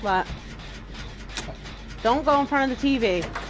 What? Don't go in front of the TV.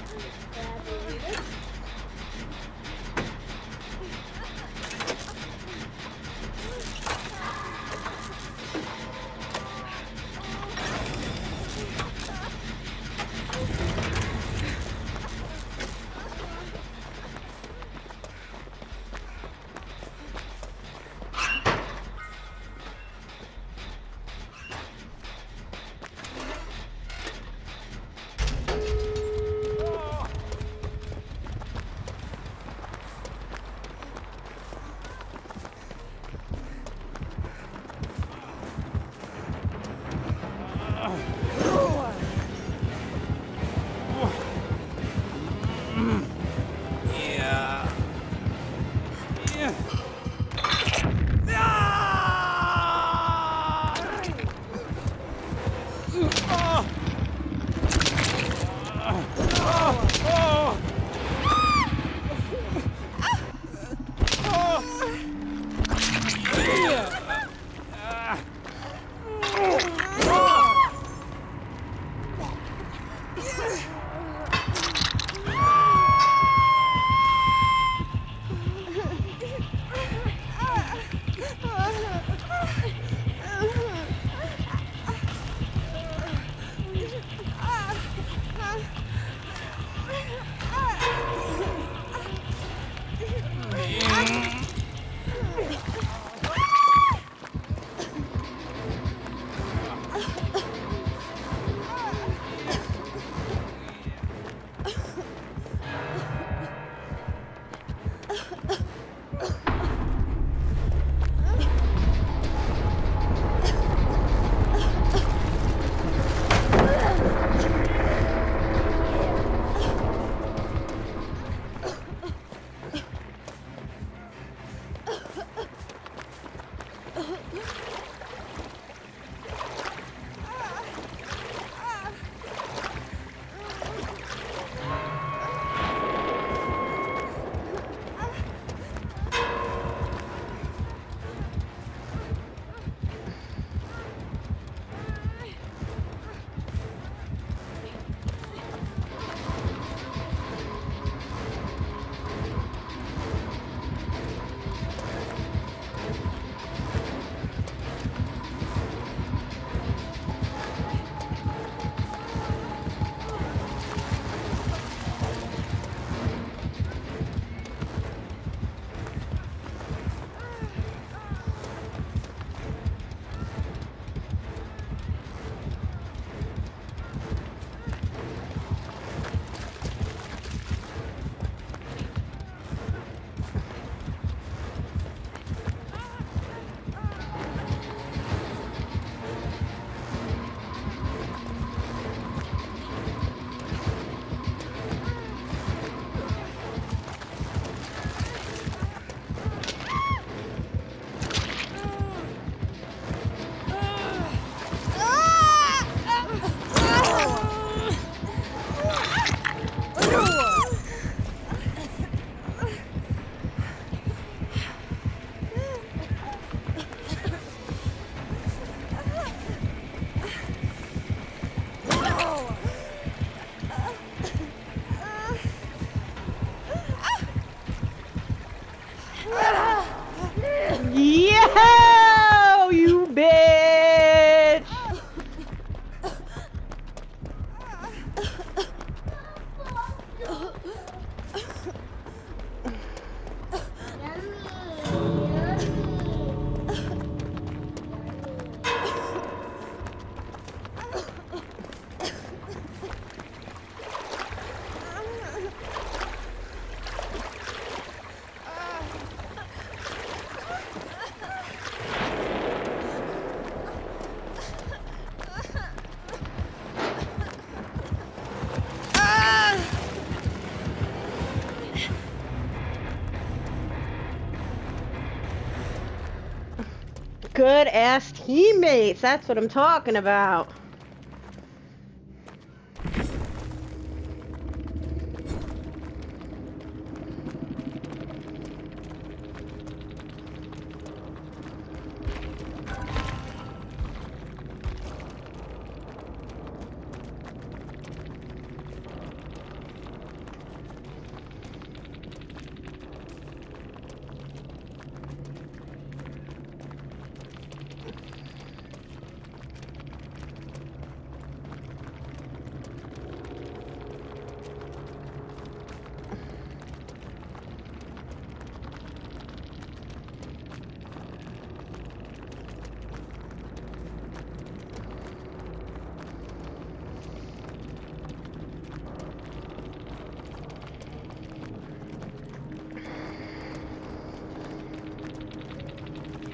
Ass teammates. That's what I'm talking about.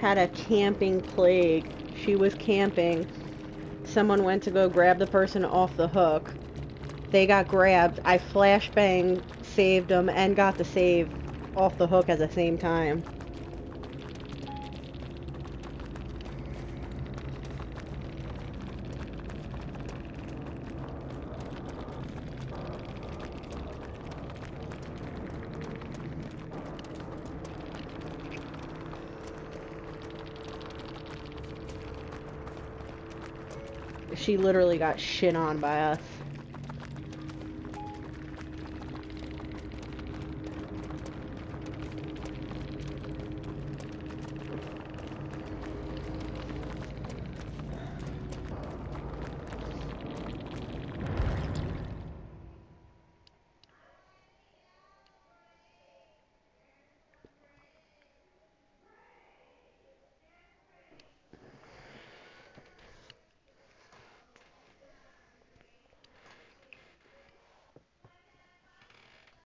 Had a camping plague. She was camping. Someone went to go grab the person off the hook. They got grabbed. I flashbang saved them and got the save off the hook at the same time. She literally got shit on by us.